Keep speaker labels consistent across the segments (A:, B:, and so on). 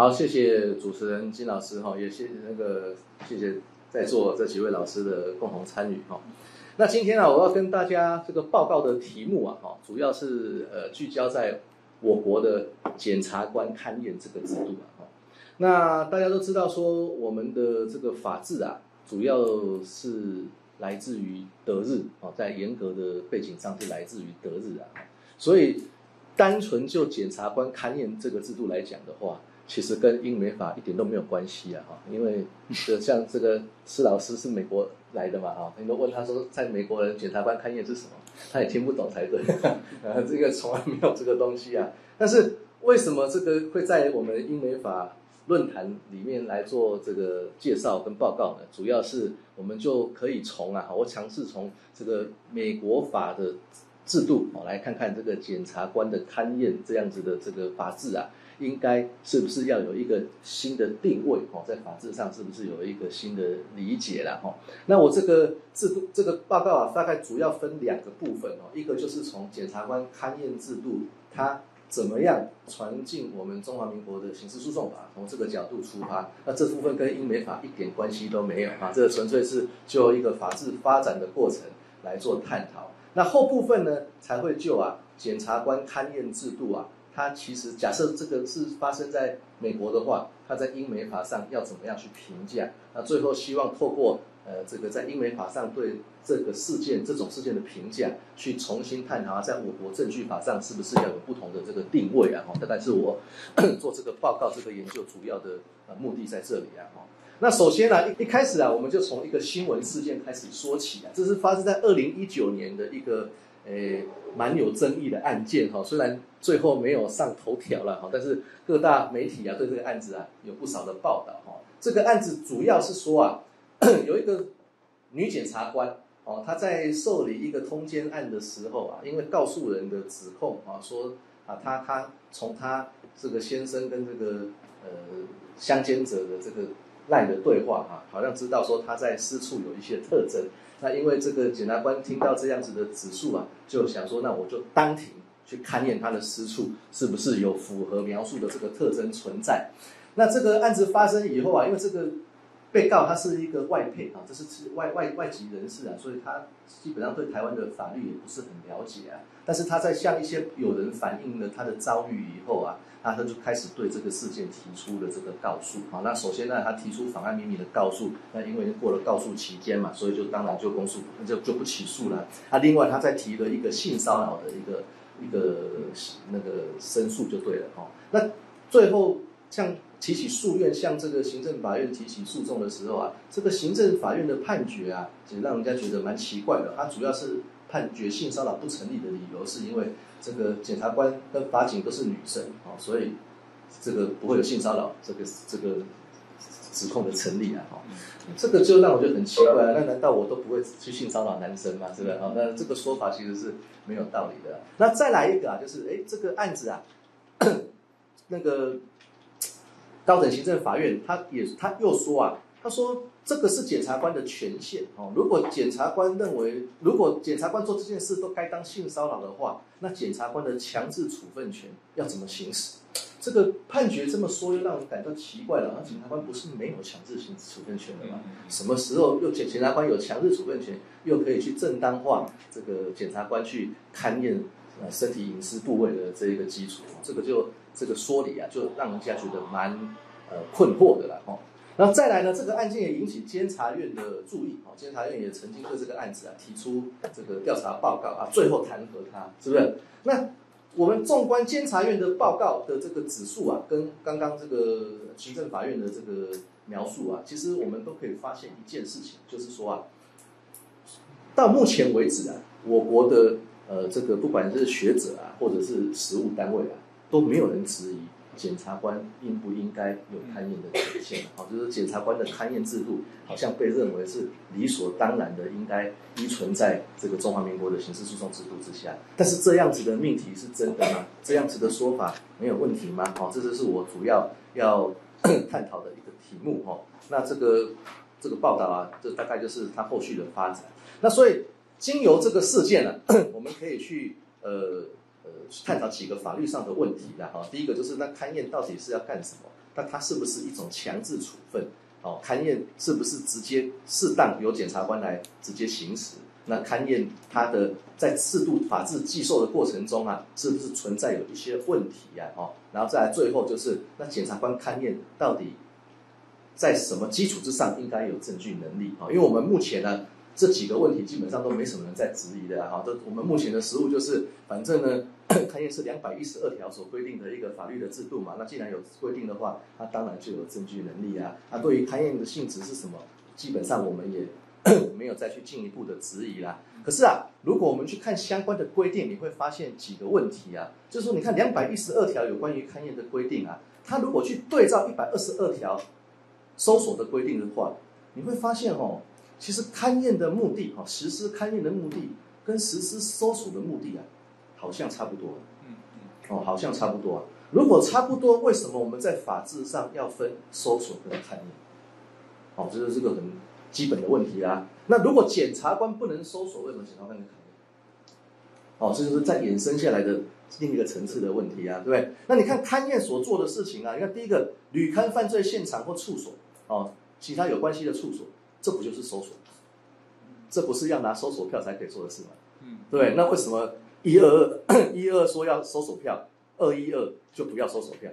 A: 好，谢谢主持人金老师哈，也谢谢那个谢谢在座这几位老师的共同参与哈。那今天啊，我要跟大家这个报告的题目啊，哈，主要是呃聚焦在我国的检察官勘验这个制度啊，哈。那大家都知道说，我们的这个法治啊，主要是来自于德日啊，在严格的背景上是来自于德日啊，所以单纯就检察官勘验这个制度来讲的话。其实跟英美法一点都没有关系啊！哈，因为就像这个施老师是美国来的嘛，哈，很多问他说，在美国人检察官勘验是什么，他也听不懂才对，啊，这个从来没有这个东西啊。但是为什么这个会在我们英美法论坛里面来做这个介绍跟报告呢？主要是我们就可以从啊，我尝试从这个美国法的制度哦来看看这个检察官的勘验这样子的这个法制啊。应该是不是要有一个新的定位哦，在法制上是不是有一个新的理解了哈？那我这个制度这个报告啊，大概主要分两个部分哦，一个就是从检察官勘验制度它怎么样传进我们中华民国的刑事诉讼法，从这个角度出发，那这部分跟英美法一点关系都没有啊，这个纯粹是就一个法治发展的过程来做探讨。那后部分呢，才会就啊检察官勘验制度啊。它其实假设这个是发生在美国的话，它在英美法上要怎么样去评价？那最后希望透过呃这个在英美法上对这个事件这种事件的评价，去重新探讨在我国证据法上是不是要有不同的这个定位啊？哈，大概是我 做这个报告这个研究主要的呃目的在这里啊。哈，那首先呢一一开始啊，我们就从一个新闻事件开始说起啊，这是发生在二零一九年的一个。诶，蛮有争议的案件哈，虽然最后没有上头条了哈，但是各大媒体啊对这个案子啊有不少的报道哈。这个案子主要是说啊，有一个女检察官哦，她在受理一个通奸案的时候啊，因为告诉人的指控啊，说啊，她她从她这个先生跟这个呃相奸者的这个赖的对话哈，好像知道说他在私处有一些特征。那因为这个检察官听到这样子的指数啊，就想说，那我就当庭去勘验他的私处是不是有符合描述的这个特征存在。那这个案子发生以后啊，因为这个被告他是一个外配啊，这是外外外籍人士啊，所以他基本上对台湾的法律也不是很了解啊。但是他在向一些有人反映了他的遭遇以后啊。那他就开始对这个事件提出了这个告诉，啊，那首先呢，他提出妨碍秘密的告诉，那因为过了告诉期间嘛，所以就当然就公诉，那就就不起诉了。啊，另外他再提了一个性骚扰的一个一个那个申诉就对了，哦，那最后像提起诉愿向这个行政法院提起诉讼的时候啊，这个行政法院的判决啊，其实让人家觉得蛮奇怪的，他主要是。判决性骚扰不成立的理由，是因为这个检察官跟法警都是女生哦，所以这个不会有性骚扰这个这个指控的成立啊，哈，这个就让我觉得很奇怪，那难道我都不会去性骚扰男生吗？是不是啊？那这个说法其实是没有道理的。那再来一个啊，就是哎，这个案子啊，那个高等行政法院他也他又说啊。他说：“这个是检察官的权限哦。如果检察官认为，如果检察官做这件事都该当性骚扰的话，那检察官的强制处分权要怎么行使？这个判决这么说，又让人感到奇怪了。那检察官不是没有强制性处分权的吗？什么时候又检检察官有强制处分权，又可以去正当化这个检察官去勘验呃身体隐私部位的这一个基础？这个就这个说理啊，就让人家觉得蛮呃困惑的了哈。”那再来呢，这个案件也引起监察院的注意，哦，监察院也曾经对这个案子啊提出这个调查报告啊，最后弹劾他，是不是？那我们纵观监察院的报告的这个指数啊，跟刚刚这个行政法院的这个描述啊，其实我们都可以发现一件事情，就是说啊，到目前为止啊，我国的呃这个不管是学者啊，或者是实务单位啊，都没有人质疑。检察官应不应该有勘验的权限？好，就是检察官的勘验制度好像被认为是理所当然的，应该依存在这个中华民国的刑事诉讼制度之下。但是这样子的命题是真的吗？这样子的说法没有问题吗？好，这就是我主要要探讨的一个题目。哈，那这个这个报道啊，这大概就是它后续的发展。那所以经由这个事件呢，我们可以去呃。探讨几个法律上的问题的哈。第一个就是那勘验到底是要干什么？那它是不是一种强制处分？哦，勘验是不是直接适当由检察官来直接行使？那勘验它的在制度法治寄售的过程中啊，是不是存在有一些问题呀？哦，然后再来最后就是那检察官勘验到底在什么基础之上应该有证据能力啊？因为我们目前呢。这几个问题基本上都没什么人在质疑的哈。都我们目前的实务就是，反正呢，勘验是两百一十二条所规定的一个法律的制度嘛。那既然有规定的话，它当然就有证据能力啊。那对于勘验的性质是什么，基本上我们也 没有再去进一步的质疑啦。可是啊，如果我们去看相关的规定，你会发现几个问题啊。就是说，你看两百一十二条有关于勘验的规定啊，它如果去对照一百二十二条搜索的规定的话，你会发现哦。其实勘验的目的，哈，实施勘验的目的跟实施搜索的目的啊，好像差不多。嗯嗯。哦，好像差不多啊。如果差不多，为什么我们在法制上要分搜索跟勘验？哦，这是这个很基本的问题啊。那如果检察官不能搜索，为什么检察官能勘验？哦，这就是在衍生下来的另一个层次的问题啊，对不对？那你看勘验所做的事情啊，你看第一个，旅勘犯罪现场或处所，哦，其他有关系的处所。这不就是搜索？这不是要拿搜索票才可以做的事吗？嗯，对。那为什么一二二一二说要搜索票，二一二就不要搜索票？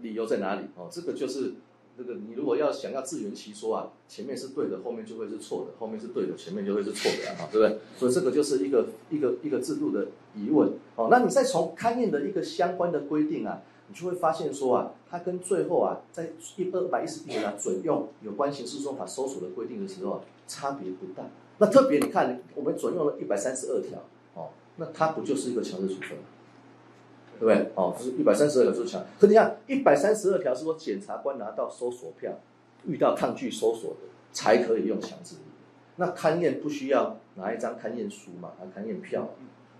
A: 理由在哪里？哦，这个就是这个你如果要想要自圆其说啊，前面是对的，后面就会是错的；后面是对的，前面就会是错的啊，对不对？所以这个就是一个一个一个制度的疑问。哦，那你再从勘验的一个相关的规定啊。你就会发现说啊，它跟最后啊，在一二百一十一条准用有关刑事诉讼法搜索的规定的时候啊，差别不大。那特别你看，我们准用了一百三十二条，那它不就是一个强制处分吗？对不对？哦，就是一百三十二条是强。可你看一百三十二条是说，检察官拿到搜索票，遇到抗拒搜索的才可以用强制力。那勘验不需要拿一张勘验书嘛，拿勘验票。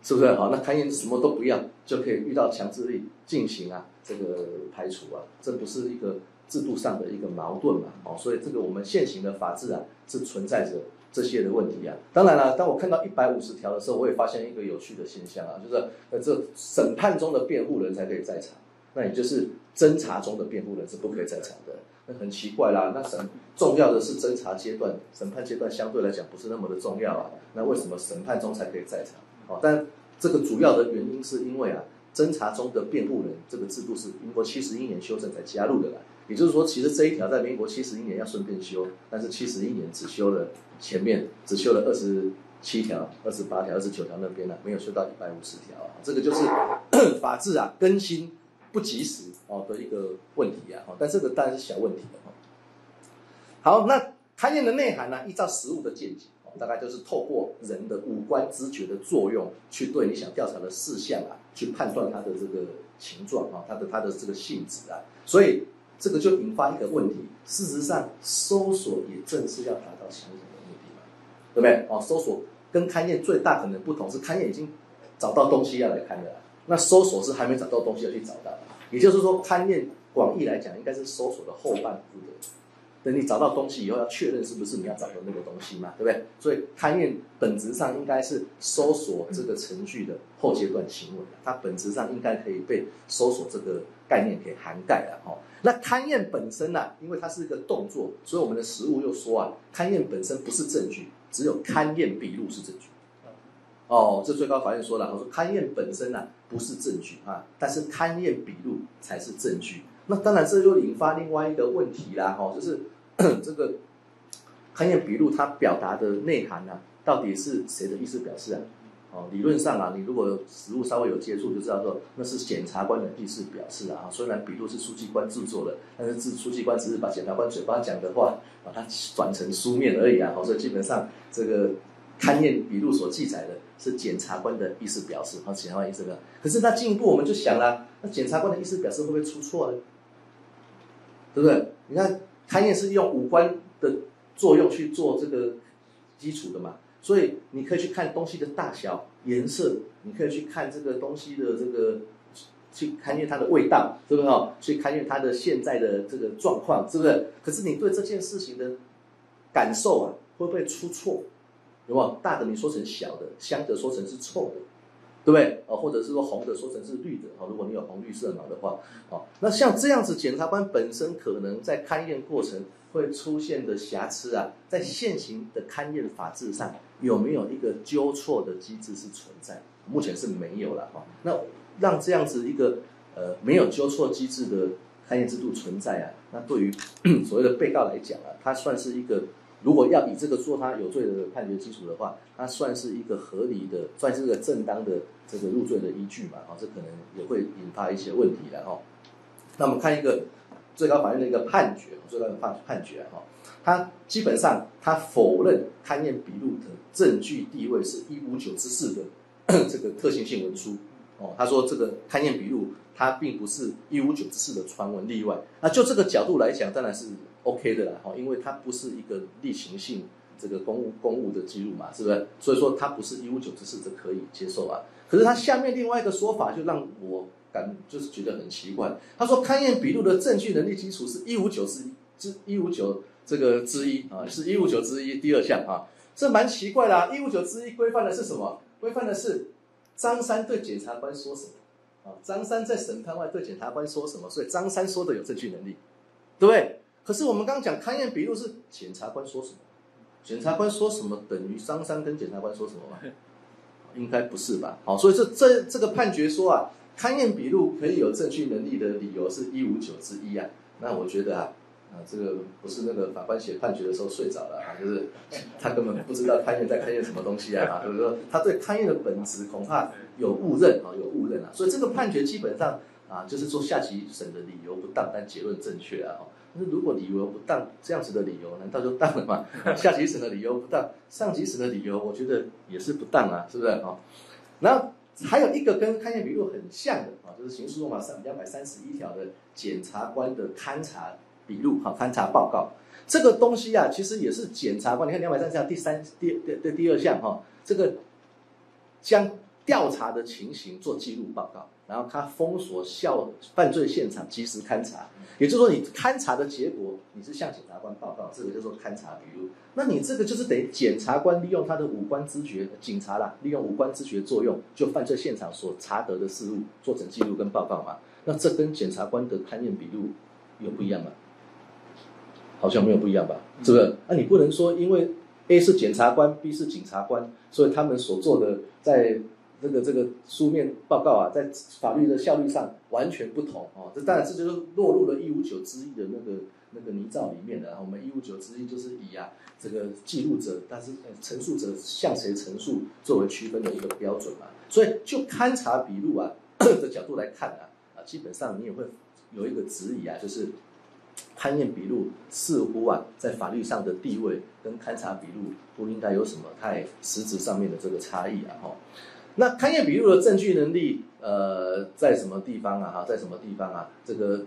A: 是不是好？那勘验什么都不要，就可以遇到强制力进行啊，这个排除啊，这不是一个制度上的一个矛盾嘛？哦，所以这个我们现行的法制啊，是存在着这些的问题啊。当然了，当我看到一百五十条的时候，我也发现一个有趣的现象啊，就是呃，这审判中的辩护人才可以在场，那也就是侦查中的辩护人是不可以在场的。那很奇怪啦，那审重要的是侦查阶段，审判阶段相对来讲不是那么的重要啊。那为什么审判中才可以在场？哦，但这个主要的原因是因为啊，侦查中的辩护人这个制度是民国七十一年修正才加入的啦。也就是说，其实这一条在民国七十一年要顺便修，但是七十一年只修了前面，只修了二十七条、二十八条、二十九条那边呢，没有修到一百五十条。这个就是 法制啊更新不及时哦的一个问题啊。但这个当然是小问题了。好，那勘验的内涵呢，依照实物的见解。大概就是透过人的五官知觉的作用，去对你想调查的事项啊，去判断它的这个形状啊，它的它的这个性质啊，所以这个就引发一个问题。事实上，搜索也正是要达到相同的目的嘛，对不对？哦，搜索跟勘验最大可能不同是，勘验已经找到东西要来看的，那搜索是还没找到东西要去找到。也就是说，勘验广义来讲，应该是搜索的后半部的。等你找到东西以后，要确认是不是你要找的那个东西嘛，对不对？所以勘验本质上应该是搜索这个程序的后阶段行为，它本质上应该可以被搜索这个概念给涵盖了哈。那勘验本身呢，因为它是一个动作，所以我们的实务又说啊，勘验本身不是证据，只有勘验笔录是证据。哦，这最高法院说了，我说勘验本身呢不是证据啊，但是勘验笔录才是证据。那当然这就引发另外一个问题啦，哈，就是。这个勘验笔录，它表达的内涵呢，到底是谁的意思表示啊？哦，理论上啊，你如果实物稍微有接触，就知道说那是检察官的意思表示啊。虽然笔录是书记官制作的，但是书书记官只是把检察官嘴巴讲的话把它转成书面而已啊。所以基本上这个勘验笔录所记载的是检察官的意思表示，好，检察官意思表示。可是那进一步我们就想了，那检察官的意思表示会不会出错呢？对不对？你看。勘验是用五官的作用去做这个基础的嘛，所以你可以去看东西的大小、颜色，你可以去看这个东西的这个去勘验它的味道，是不是哦？去勘验它的现在的这个状况，是不是？可是你对这件事情的感受啊，会不会出错？有没有大的你说成小的，香的说成是臭的，对不对？哦，或者是说红的说成是绿的，哦，如果你有红绿色盲的话，哦，那像这样子，检察官本身可能在勘验过程会出现的瑕疵啊，在现行的勘验法制上有没有一个纠错的机制是存在？目前是没有了，哈。那让这样子一个呃没有纠错机制的勘验制度存在啊，那对于 所谓的被告来讲啊，他算是一个。如果要以这个做他有罪的判决基础的话，他算是一个合理的，算是个正当的这个入罪的依据嘛？哦，这可能也会引发一些问题的哦。那我们看一个最高法院的一个判决，最高的判判决哈，他基本上他否认勘验笔录的证据地位是一五九之四的 这个特性性文书哦。他说这个勘验笔录它并不是一五九之四的传闻例外。那就这个角度来讲，当然是。OK 的啦，哦，因为它不是一个例行性这个公务公务的记录嘛，是不是？所以说它不是一五九之四，这可以接受啊。可是它下面另外一个说法就让我感就是觉得很奇怪。他说勘验笔录的证据能力基础是一五九之之一五九这个之一啊，是一五九之一第二项啊，这蛮奇怪啦。一五九之一规范的是什么？规范的是张三对检察官说什么啊？张三在审判外对检察官说什么？所以张三说的有证据能力，对不对？可是我们刚刚讲勘验笔录是检察官说什么，检察官说什么等于张三跟检察官说什么吗？应该不是吧？好，所以这这这个判决说啊，勘验笔录可以有证据能力的理由是一五九之一啊。那我觉得啊，啊这个不是那个法官写判决的时候睡着了啊，就是他根本不知道勘验在勘验什么东西啊，就是说他对勘验的本质恐怕有误认啊，有误认啊。所以这个判决基本上啊，就是说下级审的理由不当，但结论正确啊。那如果理由不当，这样子的理由难道就当了吗？下级审的理由不当，上级审的理由，我觉得也是不当啊，是不是啊？然后还有一个跟勘验笔录很像的啊，就是刑事诉讼法上两百三十一条的检察官的勘查笔录哈，勘查报告这个东西啊，其实也是检察官。你看两百三十条第三第第的第二项哈，这个将调查的情形做记录报告。然后他封锁校犯罪现场，及时勘查，也就是说，你勘查的结果，你是向检察官报告，这个叫做勘查笔录。那你这个就是等于检察官利用他的五官知觉，警察啦，利用五官知觉作用，就犯罪现场所查得的事物做成记录跟报告嘛？那这跟检察官的勘验笔录有不一样吗？好像没有不一样吧？是不是？那你不能说，因为 A 是检察官，B 是警察官，所以他们所做的在。这个这个书面报告啊，在法律的效率上完全不同哦。这当然这就是落入了一五九之一的那个那个泥沼里面的。我们一五九之一就是以啊这个记录者，但是陈述者向谁陈述作为区分的一个标准嘛。所以就勘察笔录啊的角度来看啊啊，基本上你也会有一个质疑啊，就是勘验笔录似乎啊在法律上的地位跟勘察笔录不应该有什么太实质上面的这个差异啊哈。那勘验笔录的证据能力，呃，在什么地方啊？哈，在什么地方啊？这个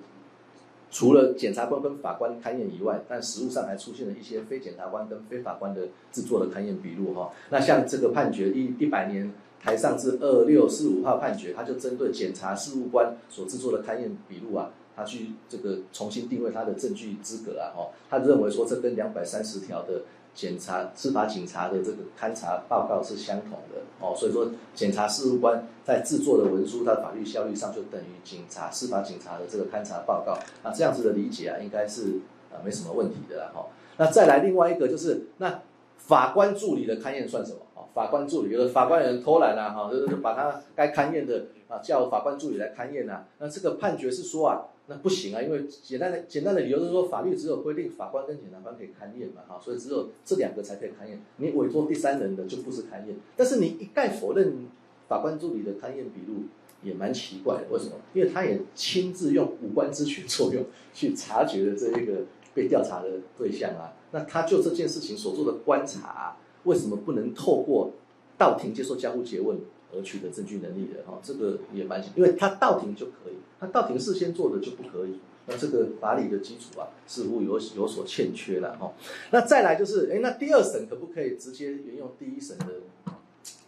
A: 除了检察官跟法官勘验以外，但实务上还出现了一些非检察官跟非法官的制作的勘验笔录哈。那像这个判决一一百年台上至二六四五号判决，他就针对检察事务官所制作的勘验笔录啊，他去这个重新定位他的证据资格啊，哦，他认为说这跟两百三十条的。检察司法警察的这个勘查报告是相同的哦，所以说检察事务官在制作的文书，它法律效力上就等于警察司法警察的这个勘查报告。那这样子的理解啊，应该是啊没什么问题的啦哈。那再来另外一个就是，那法官助理的勘验算什么啊？法官助理有的法官有人偷懒啊，哈，就是把他该勘验的啊叫法官助理来勘验啊。那这个判决是说啊。那不行啊，因为简单的简单的理由是说，法律只有规定法官跟检察官可以勘验嘛，哈，所以只有这两个才可以勘验。你委托第三人的就不是勘验。但是你一概否认法官助理的勘验笔录，也蛮奇怪的。为什么？因为他也亲自用五官知觉作用去察觉了这一个被调查的对象啊。那他就这件事情所做的观察，为什么不能透过到庭接受交互诘问？而取得证据能力的哈，这个也蛮因为他到庭就可以，他到庭事先做的就不可以，那这个法理的基础啊，似乎有有所欠缺了哈。那再来就是，哎，那第二审可不可以直接沿用第一审的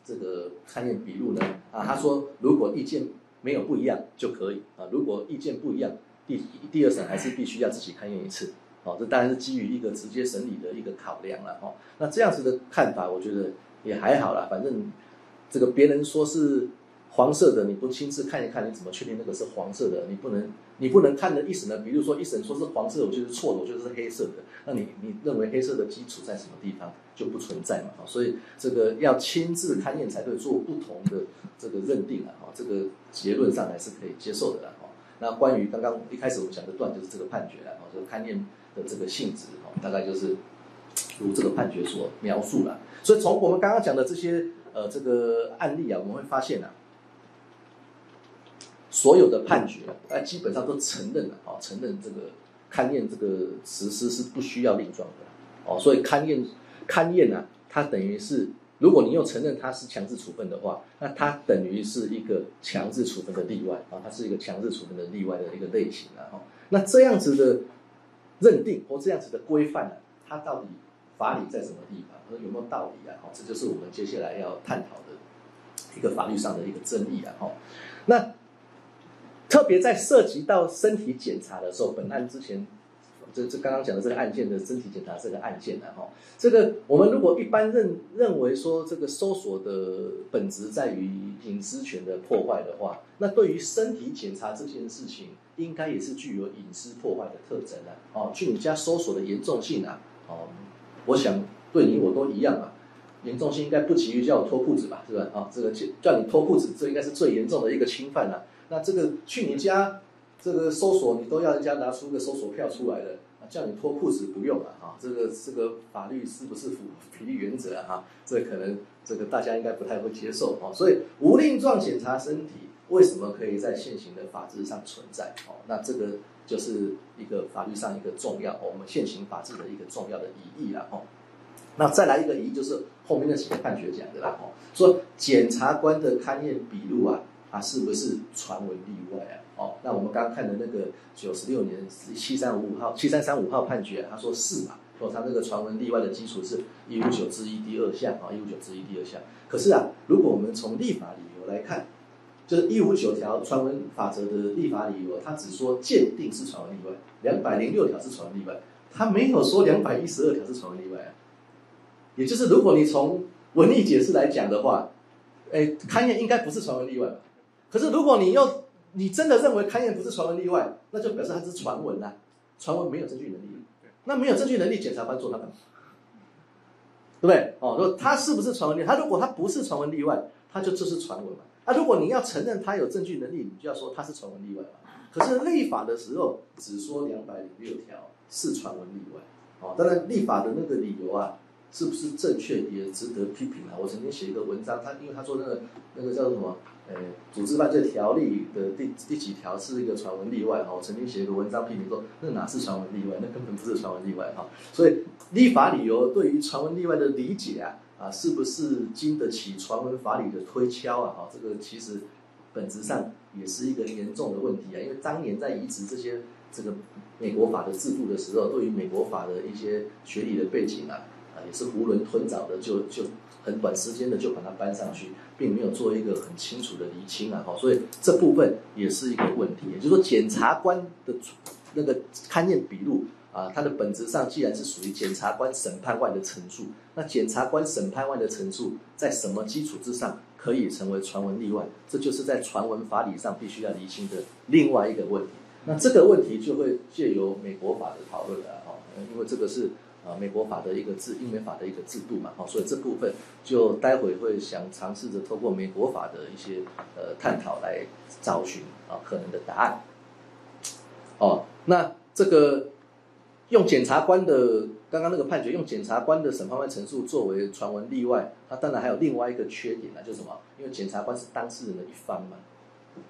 A: 这个勘验笔录呢？啊，他说如果意见没有不一样就可以啊，如果意见不一样，第第二审还是必须要自己勘验一次。哦，这当然是基于一个直接审理的一个考量了哈。那这样子的看法，我觉得也还好啦，反正。这个别人说是黄色的你不亲自看一看，你怎么确定那个是黄色的？你不能，你不能看的一审呢？比如说一审说是黄色，我就是错的，我就是黑色的。那你你认为黑色的基础在什么地方就不存在嘛？所以这个要亲自勘验才对，做不同的这个认定啊。哈，这个结论上还是可以接受的啦。哈，那关于刚刚一开始我们讲的段，就是这个判决了。哈，这个勘验的这个性质，哈，大概就是如这个判决所描述了。所以从我们刚刚讲的这些呃这个案例啊，我们会发现啊。所有的判决啊，基本上都承认了啊，承认这个勘验这个实施是不需要令状的哦，所以勘验勘验呢，它等于是，如果你又承认它是强制处分的话，那它等于是一个强制处分的例外啊，它是一个强制处分的例外的一个类型啊。哈。那这样子的认定或这样子的规范呢，它到底法理在什么地方，说有没有道理啊？哈，这就是我们接下来要探讨的一个法律上的一个争议啊。哈，那。特别在涉及到身体检查的时候，本案之前，这这刚刚讲的这个案件的身体检查这个案件呢，哈，这个我们如果一般认认为说这个搜索的本质在于隐私权的破坏的话，那对于身体检查这件事情，应该也是具有隐私破坏的特征啊，哦，去你家搜索的严重性啊，哦，我想对你我都一样啊，严重性应该不急于叫我脱裤子吧，是吧？啊，这个叫你脱裤子，这应该是最严重的一个侵犯了。那这个去你家，这个搜索你都要人家拿出个搜索票出来的，叫你脱裤子不用了哈，这个这个法律是不是符比例原则啊？哈，这可能这个大家应该不太会接受哈。所以无令状检查身体为什么可以在现行的法制上存在？哦，那这个就是一个法律上一个重要，我们现行法制的一个重要的疑义了哈。那再来一个疑就是后面那几个判决讲的啦，哦，说检察官的勘验笔录啊。啊，是不是传闻例外啊？哦，那我们刚刚看的那个九十六年七三五五号七三三五号判决，他说是嘛？说他那个传闻例外的基础是一五九之一第二项啊，一五九之一第二项。可是啊，如果我们从立法理由来看，就是一五九条传闻法则的立法理由，他只说鉴定是传闻例外，两百零六条是传闻例外，他没有说两百一十二条是传闻例外啊。也就是如果你从文例解释来讲的话，哎，勘验应该不是传闻例外。可是，如果你又你真的认为勘验不是传闻例外，那就表示它是传闻呐。传闻没有证据能力，那没有证据能力，检察官做它干嘛？对不对？哦，说他是不是传闻例？他如果他不是传闻例外，他就就是传闻嘛。啊，如果你要承认他有证据能力，你就要说他是传闻例外嘛。可是立法的时候只说两百零六条是传闻例外，哦，当然立法的那个理由啊。是不是正确也值得批评啊？我曾经写一个文章，他因为他说那个那个叫做什么，呃，组织犯罪条例的第第几条是一个传闻例外哈。我曾经写一个文章批评说，那哪是传闻例外？那根本不是传闻例外哈。所以立法理由对于传闻例外的理解啊，啊，是不是经得起传闻法理的推敲啊？哈，这个其实本质上也是一个严重的问题啊。因为当年在移植这些这个美国法的制度的时候，对于美国法的一些学理的背景啊。也是囫囵吞枣的，就就很短时间的就把它搬上去，并没有做一个很清楚的厘清啊，哈，所以这部分也是一个问题。也就是说，检察官的那个勘验笔录啊，它的本质上既然是属于检察官审判外的陈述，那检察官审判外的陈述在什么基础之上可以成为传闻例外？这就是在传闻法理上必须要厘清的另外一个问题。那这个问题就会借由美国法的讨论了，哈，因为这个是。啊，美国法的一个制，英美法的一个制度嘛，好，所以这部分就待会会想尝试着透过美国法的一些呃探讨来找寻啊可能的答案。哦，那这个用检察官的刚刚那个判决，用检察官的审判官陈述作为传闻例外，他当然还有另外一个缺点呢，就是什么？因为检察官是当事人的一方嘛，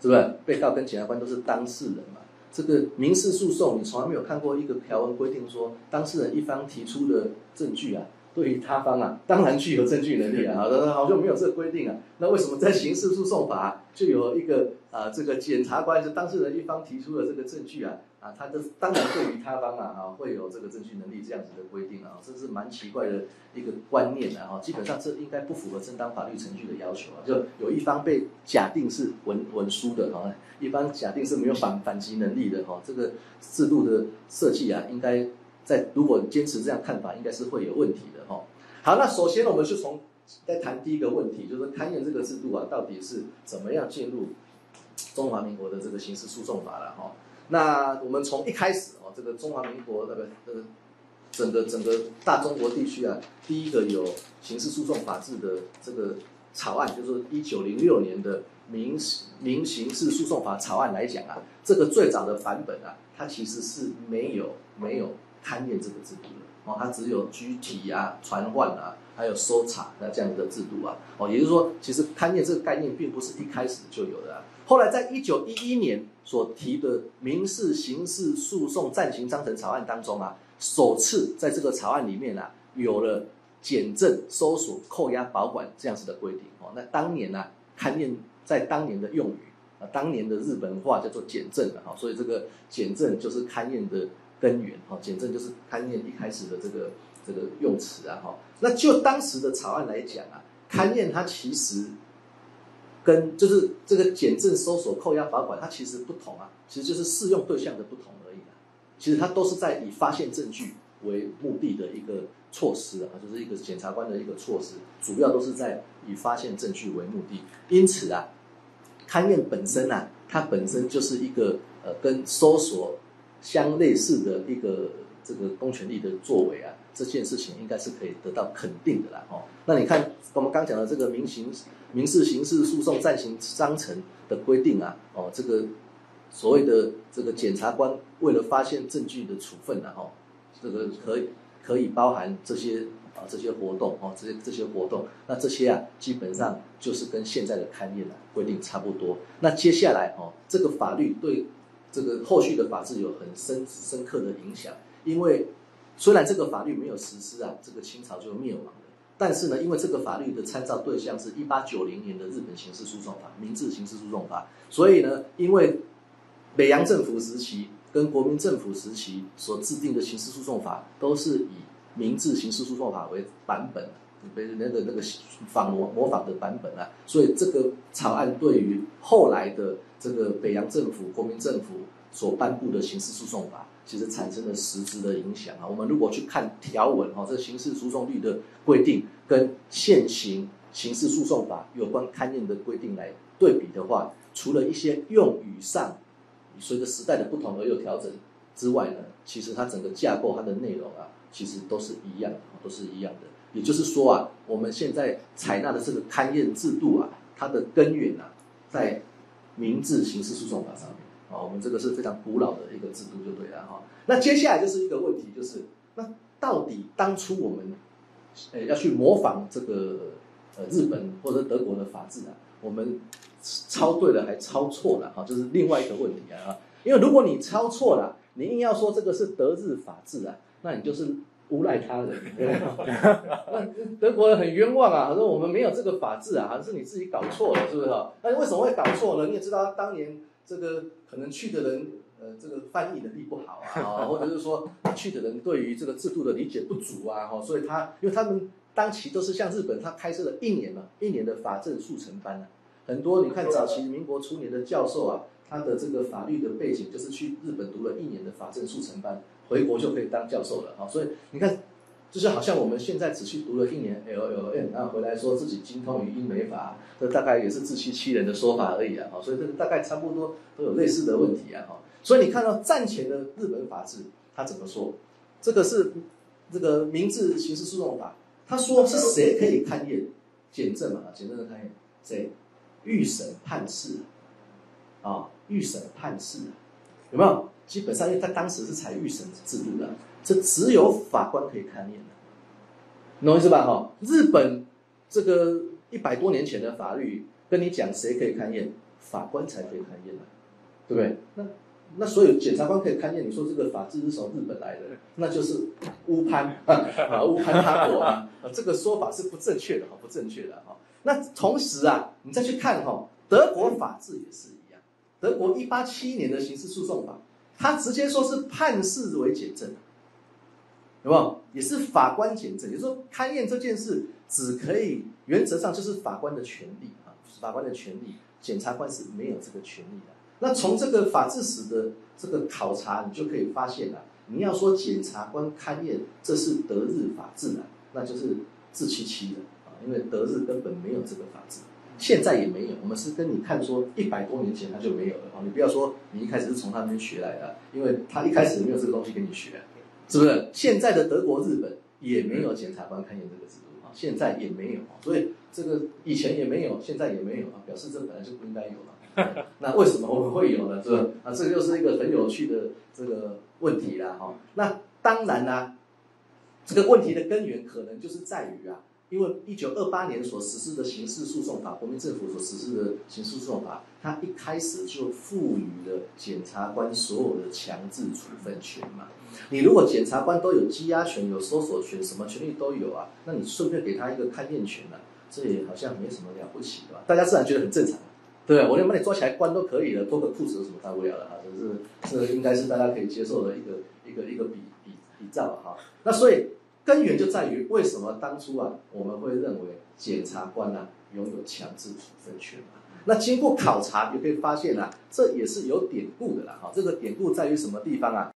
A: 是不是？被告跟检察官都是当事人嘛。这个民事诉讼，你从来没有看过一个条文规定说，当事人一方提出的证据啊，对于他方啊，当然具有证据能力啊，好，好像没有这个规定啊。那为什么在刑事诉讼法就有一个啊，这个检察官是当事人一方提出的这个证据啊？啊，他的当然对于他方啊，啊，会有这个证据能力这样子的规定啊，这是蛮奇怪的一个观念啊，哈，基本上这应该不符合正当法律程序的要求啊，就有一方被假定是文文书的哈，一方假定是没有反反击能力的哈，这个制度的设计啊，应该在如果坚持这样看法，应该是会有问题的哈。好，那首先我们是从在谈第一个问题，就是勘验这个制度啊，到底是怎么样进入中华民国的这个刑事诉讼法了哈？那我们从一开始哦，这个中华民国那个呃，整个整个大中国地区啊，第一个有刑事诉讼法制的这个草案，就是一九零六年的民民刑事诉讼法草案来讲啊，这个最早的版本啊，它其实是没有没有勘验这个制度哦，它只有拘提啊、传唤啊，还有搜查那这样的制度啊，哦，也就是说，其实勘验这个概念并不是一开始就有的。啊。后来，在一九一一年所提的民事刑事诉讼暂行章程草案当中啊，首次在这个草案里面啊，有了检证、搜索、扣押、保管这样子的规定哦。那当年呢，勘验在当年的用语啊，当年的日本话叫做检证的哈，所以这个检证就是勘验的根源哈，检证就是勘验一开始的这个这个用词啊哈。那就当时的草案来讲啊，勘验它其实。跟就是这个检证、搜索、扣押、保管，它其实不同啊，其实就是适用对象的不同而已啊。其实它都是在以发现证据为目的的一个措施啊，就是一个检察官的一个措施，主要都是在以发现证据为目的。因此啊，勘验本身啊，它本身就是一个呃跟搜索相类似的一个这个公权力的作为啊，这件事情应该是可以得到肯定的啦。哦，那你看我们刚讲的这个民刑。民事刑事诉讼暂行章程的规定啊，哦，这个所谓的这个检察官为了发现证据的处分啊，哦，这个可以可以包含这些啊这些活动哦，这些这些活动，那这些啊基本上就是跟现在的勘验啊规定差不多。那接下来哦，这个法律对这个后续的法制有很深深刻的影响，因为虽然这个法律没有实施啊，这个清朝就灭亡了。但是呢，因为这个法律的参照对象是一八九零年的日本刑事诉讼法（明治刑事诉讼法），所以呢，因为北洋政府时期跟国民政府时期所制定的刑事诉讼法都是以明治刑事诉讼法为版本，被那个那个仿模模仿的版本啊，所以这个草案对于后来的这个北洋政府、国民政府所颁布的刑事诉讼法。其实产生了实质的影响啊！我们如果去看条文哈，这刑事诉讼律的规定跟现行刑事诉讼法有关勘验的规定来对比的话，除了一些用语上随着时代的不同而有调整之外呢，其实它整个架构它的内容啊，其实都是一样的，都是一样的。也就是说啊，我们现在采纳的这个勘验制度啊，它的根源啊，在明治刑事诉讼法上面。啊，我们这个是非常古老的一个制度，就对了哈。那接下来就是一个问题，就是那到底当初我们，呃，要去模仿这个呃日本或者德国的法治啊，我们抄对了还抄错了哈，这是另外一个问题啊。因为如果你抄错了，你硬要说这个是德日法治啊，那你就是诬赖他人。那德国人很冤枉啊，说我们没有这个法治啊，好像是你自己搞错了，是不是？那为什么会搞错呢？你也知道当年。这个可能去的人，呃，这个翻译能力不好啊，或者是说去的人对于这个制度的理解不足啊，哈，所以他因为他们当期都是像日本，他开设了一年嘛，一年的法政速成班啊，很多你看早期民国初年的教授啊，他的这个法律的背景就是去日本读了一年的法政速成班，回国就可以当教授了啊，所以你看。就是好像我们现在只去读了一年 L L N，然后回来说自己精通于英美法，这大概也是自欺欺人的说法而已啊！哈，所以这个大概差不多都有类似的问题啊！哈，所以你看到战前的日本法治，他怎么说？这个是这个明治刑事诉讼法，他说是谁可以勘验、检证嘛？检证的勘验谁？预审判事啊，预审判事有没有？基本上因为他当时是采预审制度的。这只有法官可以勘验的，懂我意思吧？哈，日本这个一百多年前的法律跟你讲谁可以勘验，法官才可以勘验的，对不对？那那所有检察官可以勘验，你说这个法治是从日本来的，那就是乌潘 啊，乌潘他国啊，这个说法是不正确的哈，不正确的哈。那同时啊，你再去看哈，德国法治也是一样，德国一八七年的刑事诉讼法，他直接说是判事为检证。有没有？也是法官检证，也就是说，勘验这件事只可以原则上就是法官的权利啊，法官的权利，检察官是没有这个权利的。那从这个法治史的这个考察，你就可以发现了，你要说检察官勘验这是德日法治啊，那就是自欺欺人啊，因为德日根本没有这个法制，现在也没有。我们是跟你看说，一百多年前他就没有了啊！你不要说你一开始是从他那边学来的，因为他一开始没有这个东西给你学，是不是？现在的德国、日本也没有检察官勘验这个制度啊，现在也没有所以这个以前也没有，现在也没有啊，表示这本来就不应该有了。那为什么我们会有呢？是吧？啊，这个又是一个很有趣的这个问题啦，哈。那当然啦，这个问题的根源可能就是在于啊。因为一九二八年所实施的刑事诉讼法，国民政府所实施的刑事诉讼法，它一开始就赋予了检察官所有的强制处分权嘛。你如果检察官都有羁押权、有搜索权，什么权利都有啊，那你顺便给他一个勘验权呢？这也好像没什么了不起的吧？大家自然觉得很正常，对我连把你抓起来关都可以了，脱个裤子有什么大不了的啊？这是这应该是大家可以接受的一个一个一个比比比照哈。那所以。根源就在于为什么当初啊，我们会认为检察官啊拥有强制处分权那经过考察，你可以发现啊，这也是有典故的啦。哈，这个典故在于什么地方啊？